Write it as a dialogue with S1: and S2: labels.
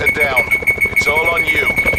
S1: head down. It's all on you.